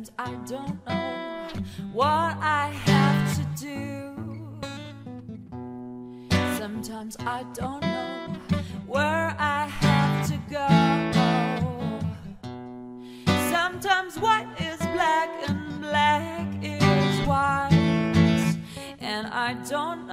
Sometimes I don't know what I have to do. Sometimes I don't know where I have to go. Sometimes white is black and black is white. And I don't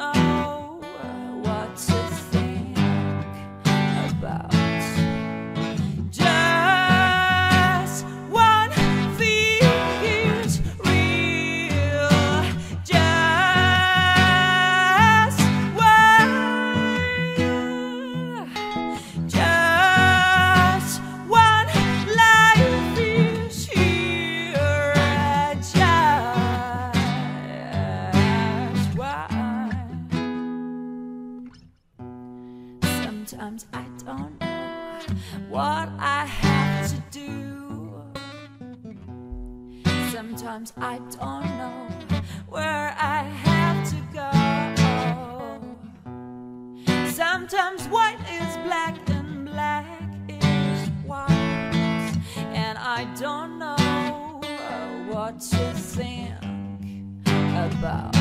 Sometimes I don't know what I have to do. Sometimes I don't know where I have to go. Sometimes white is black and black is white. And I don't know what to think about.